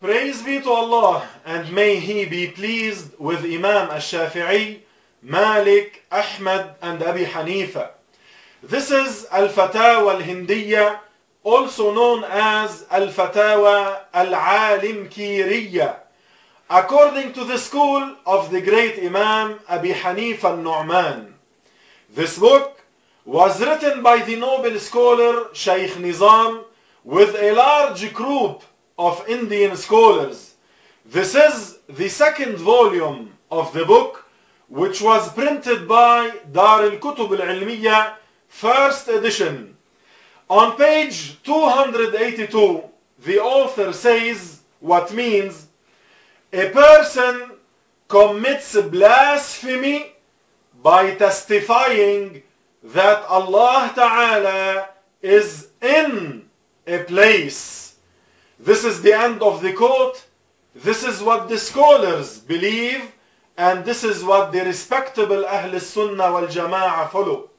Praise be to Allah and may He be pleased with Imam al-Shafi'i, Malik, Ahmad and Abi Hanifa. This is Al-Fatawa al-Hindiyya, also known as Al-Fatawa al-Alim according to the school of the great Imam Abi Hanifa al-Nu'man. This book was written by the noble scholar Shaykh Nizam with a large group of Indian scholars. This is the second volume of the book which was printed by Dar al-Kutub al-Ilmiya first edition. On page 282 the author says what means a person commits blasphemy by testifying that Allah Ta'ala is in a place. This is the end of the quote. This is what the scholars believe and this is what the respectable Ahl Sunnah wal Jama'ah follow.